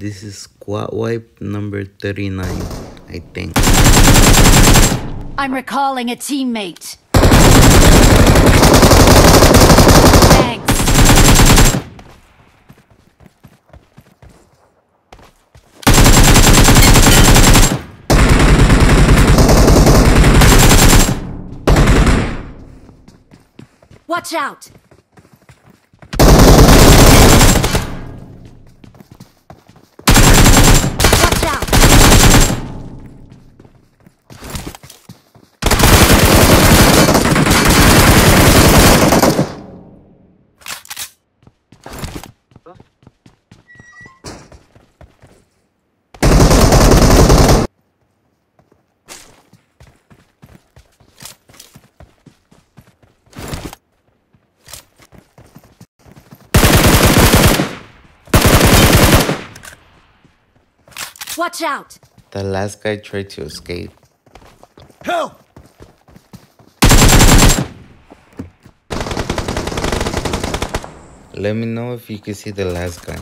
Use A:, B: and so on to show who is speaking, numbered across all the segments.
A: This is squad wipe number 39, I think.
B: I'm recalling a teammate. Watch out! Watch out! Watch out!
A: The last guy tried to escape.
C: Help!
A: Let me know if you can see the last guy.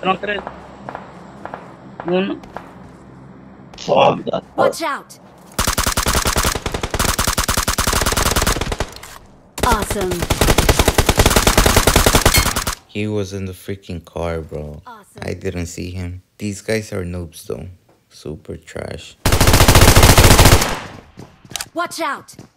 D: Patrón, tres. Uno. Fuck that.
B: Watch out! Awesome.
A: He was in the freaking car, bro.
B: Awesome.
A: I didn't see him. These guys are noobs, though. Super trash.
B: Watch out! Watch out!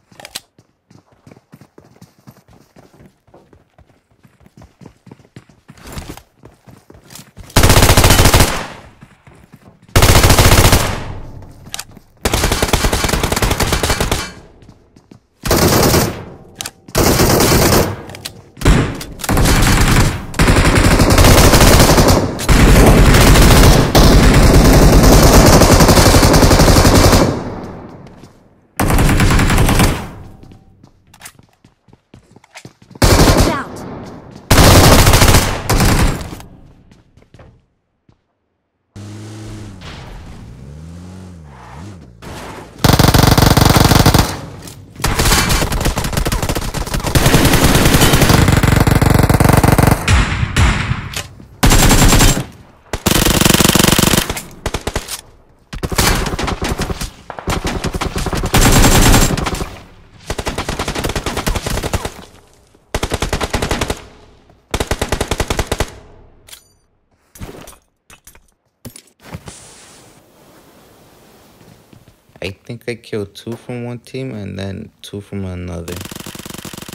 A: I think I killed two from one team and then two from another.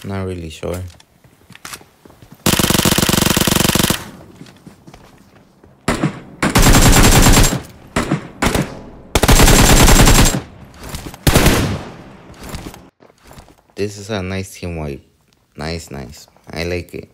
A: Not really sure. This is a nice team wipe. Nice, nice. I like it.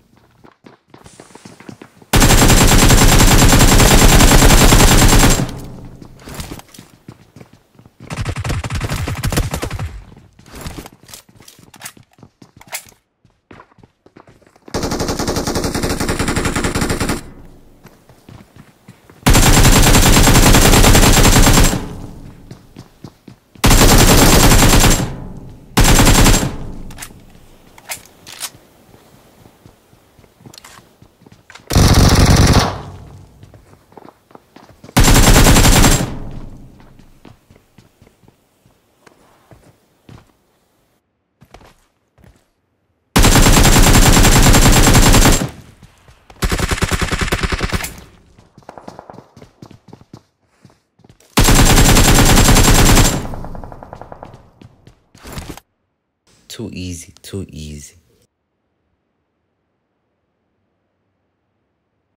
A: Too easy, too easy.